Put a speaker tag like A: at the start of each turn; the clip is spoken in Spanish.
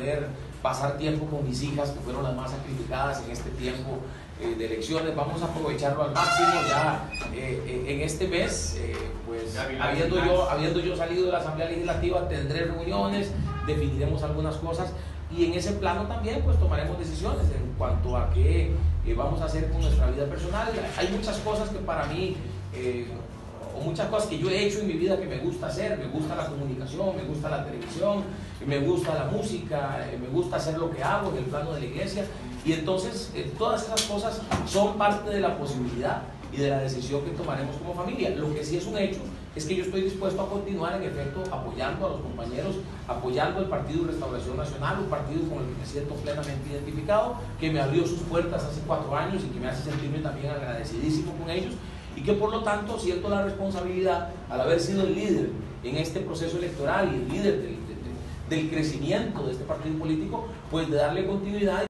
A: poder pasar tiempo con mis hijas, que fueron las más sacrificadas en este tiempo eh, de elecciones. Vamos a aprovecharlo al máximo ya eh, eh, en este mes, pues habiendo yo, habiendo yo salido de la Asamblea Legislativa, tendré reuniones, definiremos algunas cosas y en ese plano también pues tomaremos decisiones en cuanto a qué vamos a hacer con nuestra vida personal. Hay muchas cosas que para mí o muchas cosas que yo he hecho en mi vida que me gusta hacer, me gusta la comunicación, me gusta la televisión, me gusta la música, me gusta hacer lo que hago en el plano de la iglesia. Y entonces eh, todas esas cosas son parte de la posibilidad y de la decisión que tomaremos como familia. Lo que sí es un hecho es que yo estoy dispuesto a continuar en efecto apoyando a los compañeros, apoyando al Partido Restauración Nacional, un partido con el que me siento plenamente identificado, que me abrió sus puertas hace cuatro años y que me hace sentirme también agradecidísimo con ellos y que por lo tanto siento la responsabilidad al haber sido el líder en este proceso electoral y el líder del, del crecimiento de este partido político, pues de darle continuidad